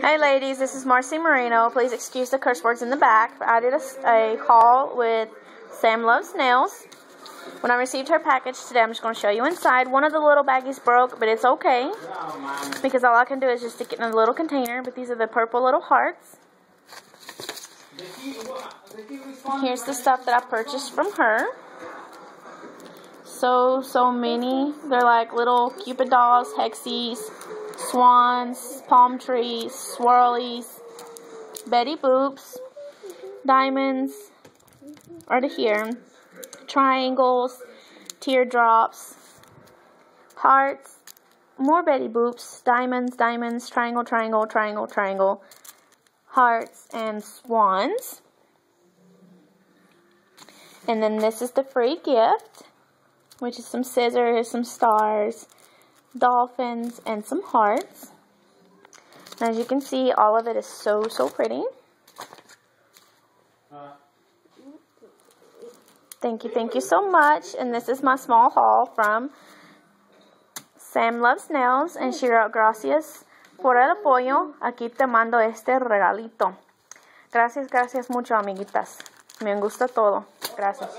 Hey ladies, this is Marcy Moreno. Please excuse the curse words in the back. I did a, a haul with Sam Loves Nails. When I received her package today, I'm just going to show you inside. One of the little baggies broke, but it's okay. Because all I can do is just stick it in a little container. But these are the purple little hearts. Here's the stuff that I purchased from her. So, so many. They're like little cupid dolls, hexies, swans, palm trees, swirlies, Betty Boops, diamonds, to here, triangles, teardrops, hearts, more Betty Boops, diamonds, diamonds, triangle, triangle, triangle, triangle, hearts, and swans. And then this is the free gift, which is some scissors, some stars, dolphins, and some hearts. And as you can see, all of it is so, so pretty. Thank you, thank you so much. And this is my small haul from Sam Loves Nails. And she wrote, gracias por el apoyo. Aquí te mando este regalito. Gracias, gracias mucho, amiguitas. Me gusta todo. Gracias.